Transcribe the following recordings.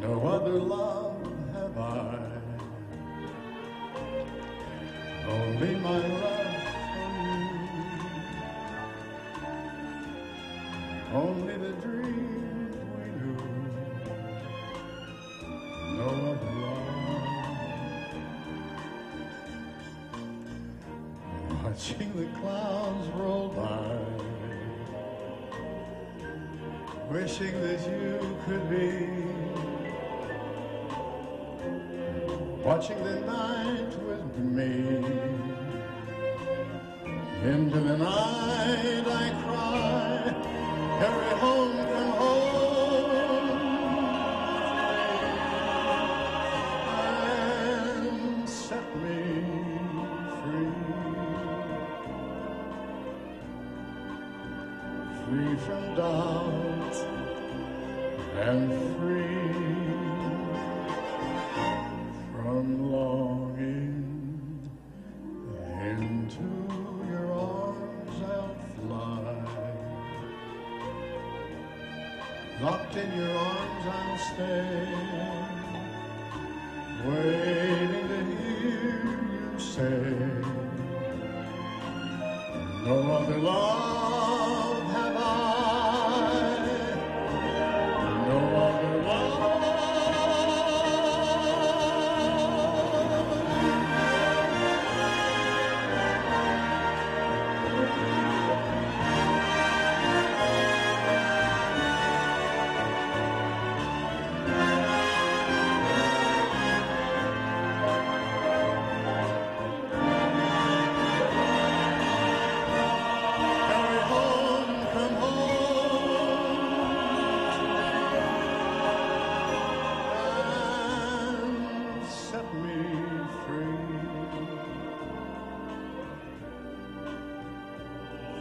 No other love have I. Only my love for you. Only the dreams we knew. No other love. Watching the clouds roll by. Wishing that you could be watching the night with me. Into the night I cry, hurry home, come home, and set me free. Free from doubt and free from longing. Into your arms I'll fly. Locked in your arms I'll stay. Waiting to hear you say, No other love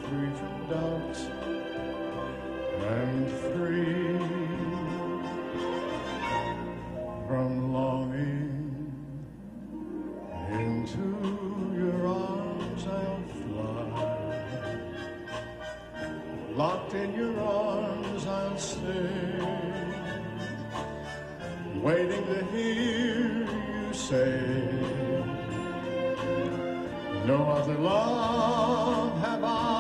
Free from doubt and free from longing. Into your arms I'll fly. Locked in your arms I'll stay, waiting to hear you say, No other love have I.